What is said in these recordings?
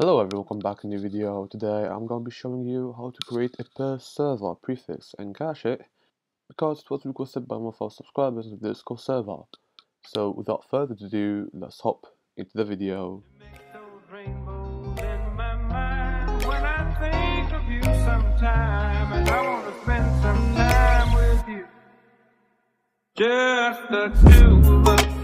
Hello everyone, welcome back to the video. Today I'm going to be showing you how to create a per server prefix and cache it because it was requested by one of our subscribers in the Discord server. So without further ado, let's hop into the video. Just the two of us.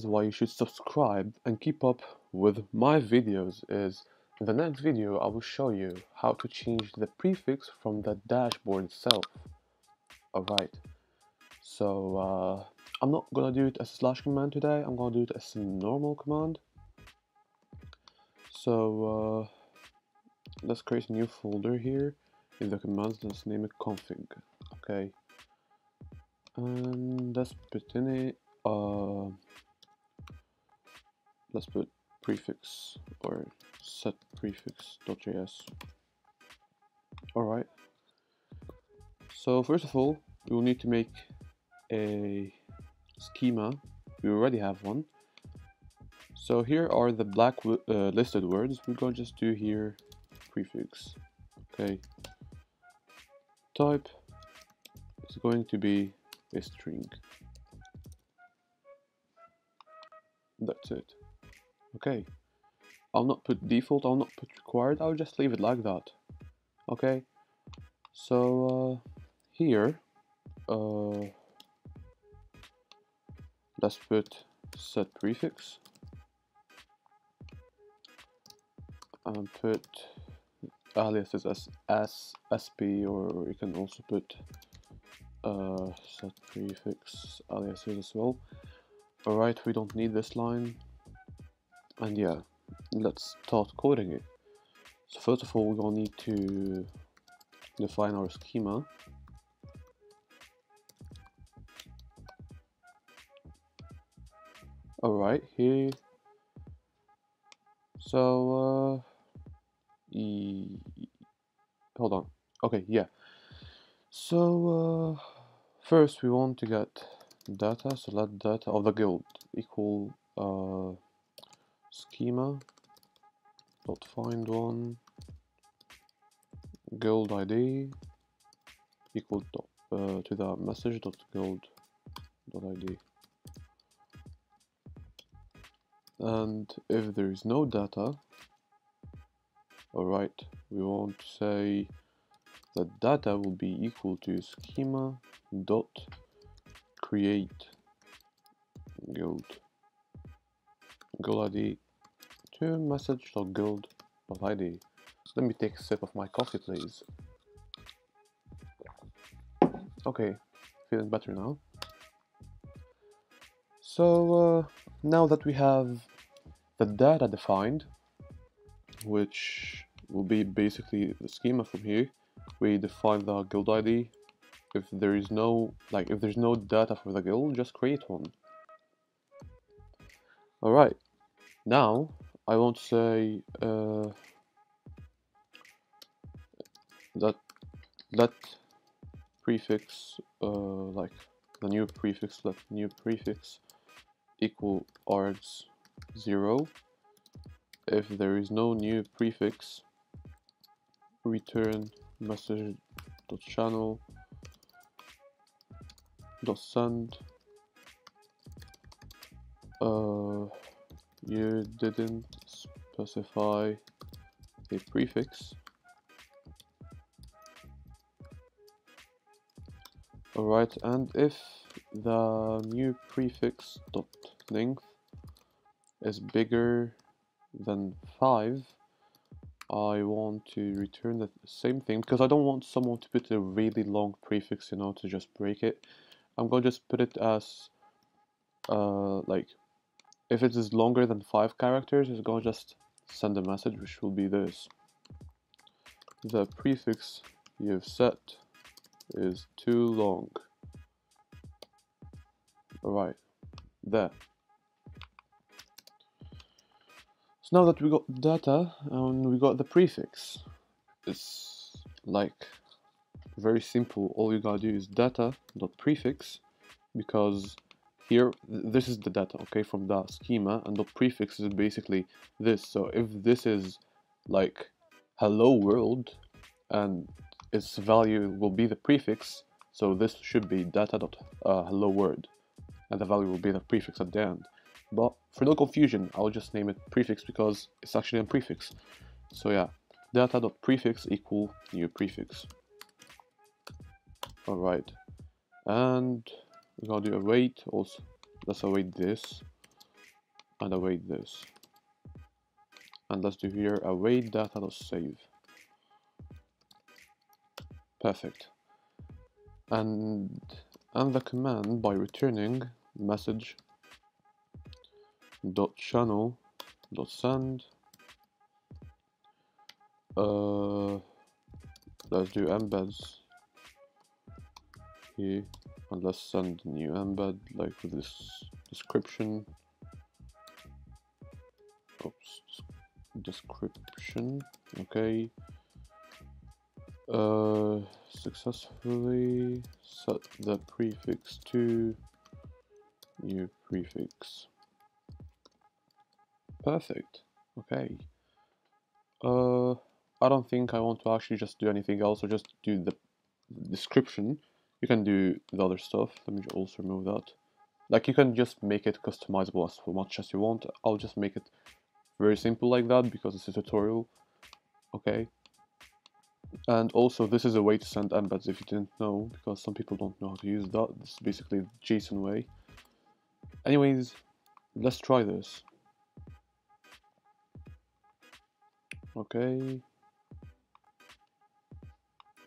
Reasons why you should subscribe and keep up with my videos is in the next video I will show you how to change the prefix from the dashboard itself. Alright, so uh, I'm not gonna do it as a slash command today, I'm gonna do it as a normal command. So uh, let's create a new folder here in the commands, let's name it config, okay. And let's put in it, uh, let's put prefix or set prefix.js. Alright. So first of all, we will need to make a schema. We already have one. So here are the black uh, listed words. We're going to just do here prefix. Okay. Type is going to be a string. That's it. Okay. I'll not put default, I'll not put required, I'll just leave it like that. Okay. So uh, here, uh, let's put set prefix and put aliases as s sp or you can also put uh, set prefix aliases as well. Alright, we don't need this line. And yeah, let's start coding it. So first of all, we're gonna need to define our schema. Alright, here. So, uh, e hold on. Okay, yeah. So, uh, first we want to get data, so let data of the guild equal uh, schema. Dot find one. Guild id equal dot, uh, to the message dot guild dot id and if there is no data alright we want to say that data will be equal to schema dot create guild guild id to message dot guild dot id let me take a sip of my coffee please. Okay feeling better now. So uh, now that we have the data defined which will be basically the schema from here we define the guild id if there is no like if there's no data for the guild just create one. All right now i won't say uh, that that prefix uh, like the new prefix let new prefix equal args 0 if there is no new prefix return message dot channel dot send uh, you didn't specify a prefix. Alright and if the new prefix dot length is bigger than 5 I want to return the same thing because I don't want someone to put a really long prefix you know to just break it. I'm going to just put it as uh, like if it is longer than 5 characters it's going to just send a message which will be this. The prefix you've set is too long. Alright there. So now that we got data and we got the prefix it's like very simple. All you gotta do is data dot prefix because here this is the data okay from the schema and the prefix is basically this. So if this is like hello world and its value will be the prefix so this should be data dot uh, hello world and the value will be the prefix at the end. But for no confusion I'll just name it prefix because it's actually a prefix. So yeah data dot prefix equal new prefix. All right. And we're gonna do await also. Let's await this and await this. And let's do here await data dot save. Perfect. And and the command by returning message dot channel dot send. Uh let's do embeds here let's send a new embed like with this description. Oops description okay. Uh successfully set the prefix to new prefix. Perfect okay. Uh I don't think I want to actually just do anything else or just do the description you can do the other stuff. Let me also remove that. Like you can just make it customizable as much as you want. I'll just make it very simple like that because it's a tutorial. Okay. And also this is a way to send embeds if you didn't know because some people don't know how to use that. This is basically JSON way. Anyways let's try this. Okay.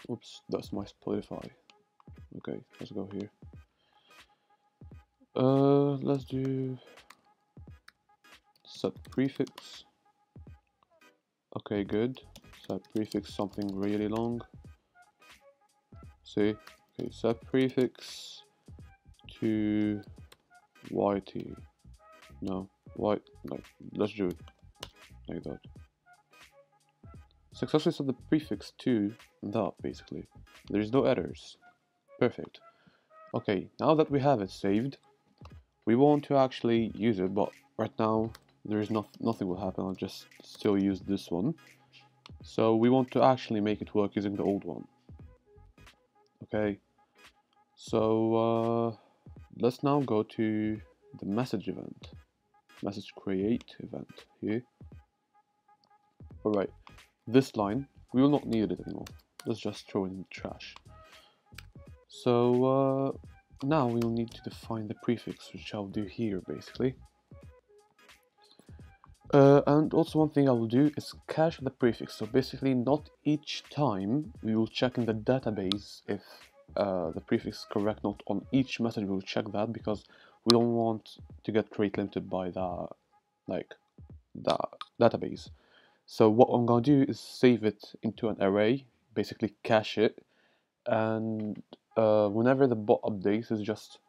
Oops that's my Spotify okay let's go here. Uh let's do set prefix okay good. Set prefix something really long. See? Okay set prefix to yt no white like let's do it like that. Successfully set the prefix to that basically. There's no errors perfect. Okay now that we have it saved we want to actually use it but right now there is not nothing will happen. I'll just still use this one. So we want to actually make it work using the old one. Okay so uh, let's now go to the message event. Message create event here. Alright this line we will not need it anymore. Let's just throw it in the trash so uh, now we will need to define the prefix which I'll do here basically. Uh, and also one thing I will do is cache the prefix. So basically not each time we will check in the database if uh, the prefix is correct not on each message we will check that because we don't want to get rate limited by the like the database. So what I'm gonna do is save it into an array basically cache it and uh, whenever the bot updates is just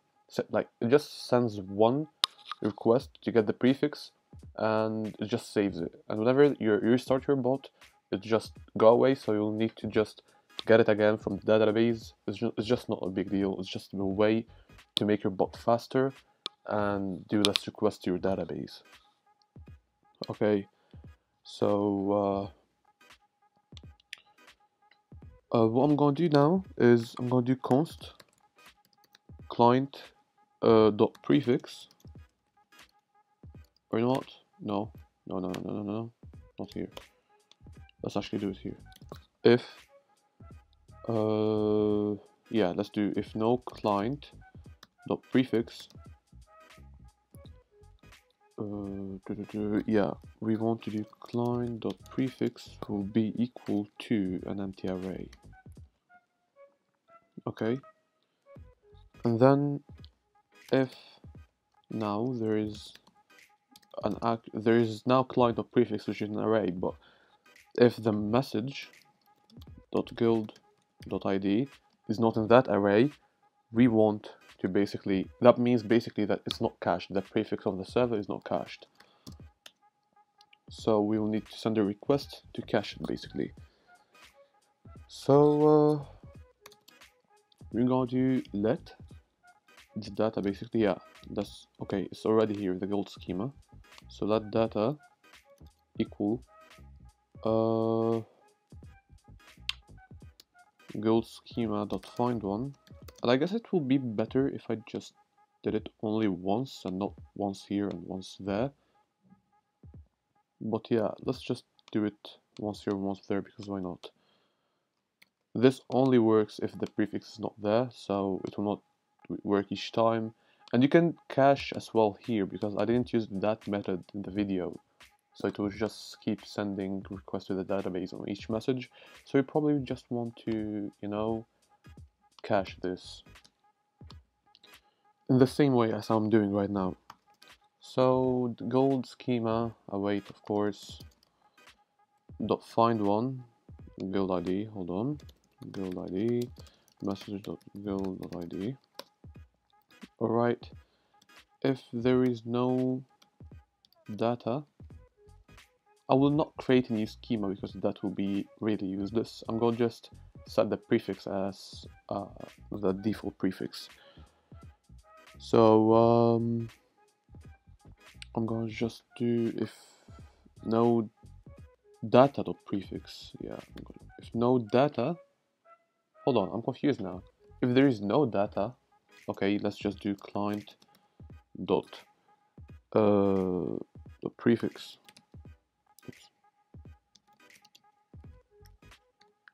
like it just sends one request to get the prefix and it just saves it. And whenever you restart your bot it just go away so you'll need to just get it again from the database. It's just, it's just not a big deal. It's just a way to make your bot faster and do less requests to your database. Okay. So uh, uh, what I'm gonna do now is I'm gonna do const client uh, dot prefix. Or not no. No no no no no. Not here. Let's actually do it here. If uh yeah let's do if no client dot prefix uh, yeah. We want to do dot prefix will be equal to an empty array. Okay. And then if now there is an act there is now client dot prefix which is an array but if the message dot guild dot id is not in that array we want basically that means basically that it's not cached. The prefix of the server is not cached. So we will need to send a request to cache it basically. So uh, we're going to let the data basically, yeah, that's okay, it's already here, the guild schema. So let data equal uh, guild schema dot find one and I guess it will be better if I just did it only once and not once here and once there. But yeah let's just do it once here once there because why not? This only works if the prefix is not there so it will not work each time. And you can cache as well here because I didn't use that method in the video so it will just keep sending requests to the database on each message. So you probably just want to, you know, cache this in the same way as I'm doing right now. So guild schema uh, await of course dot find one guild ID hold on guild ID message dot ID alright if there is no data I will not create a new schema because that will be really useless. I'm going to just set the prefix as uh, the default prefix. So um, I'm going to just do if no data dot prefix. Yeah, if no data. Hold on, I'm confused now. If there is no data, okay, let's just do client dot uh, the prefix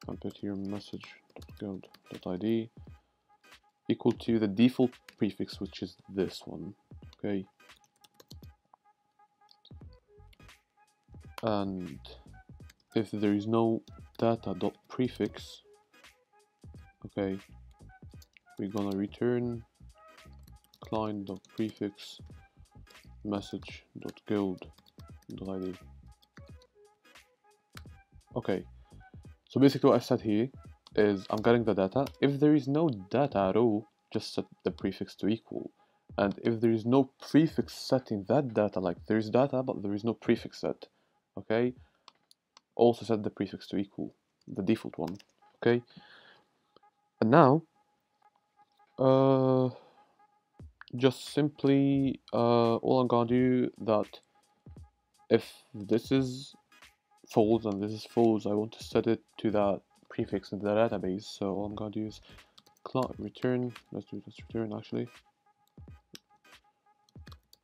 and put here message.guild.id equal to the default prefix which is this one. Okay. And if there is no data.prefix okay we're gonna return client.prefix message.guild.id okay so basically what I said here is I'm getting the data. If there is no data at all, just set the prefix to equal. And if there is no prefix set in that data, like there is data, but there is no prefix set, okay? Also set the prefix to equal, the default one, okay? And now, uh, just simply, uh, all I'm gonna do that if this is false and this is false. I want to set it to that prefix in the database so all I'm going to do is return. Let's do this return actually.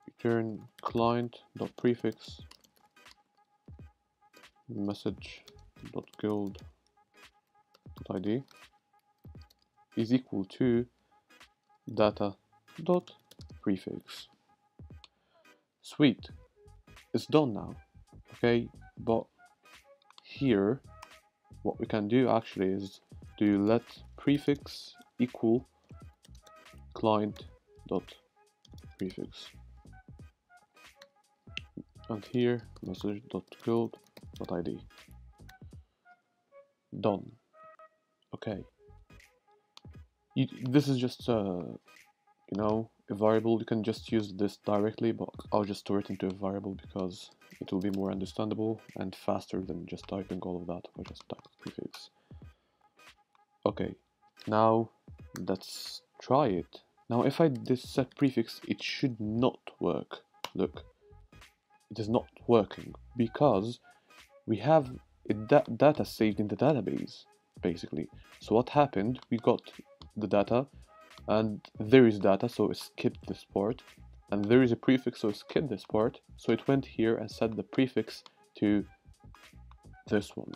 Return client dot prefix message dot guild id is equal to data dot prefix. Sweet. It's done now. Okay but here what we can do actually is do let prefix equal client dot prefix. And here message dot guild dot id done. Okay. You, this is just uh you know variable you can just use this directly but I'll just store it into a variable because it will be more understandable and faster than just typing all of that or just type prefix. Okay, now let's try it. Now if I this set prefix, it should not work. Look, it is not working because we have that data saved in the database, basically. So what happened, we got the data and there is data, so it skipped this part and there is a prefix so skip this part so it went here and set the prefix to this one.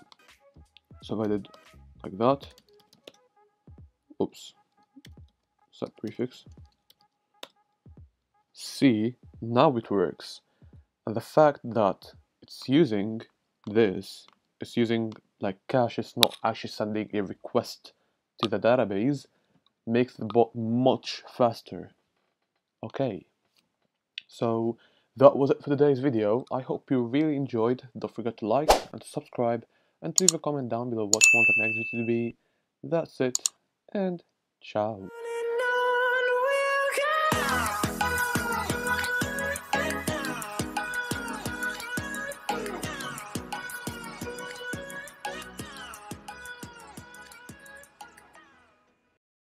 So if I did like that oops set prefix. See now it works. And the fact that it's using this it's using like cache it's not actually sending a request to the database makes the bot much faster okay so that was it for today's video. I hope you really enjoyed. Don't forget to like and to subscribe and leave a comment down below what you want the next video to be. That's it and ciao.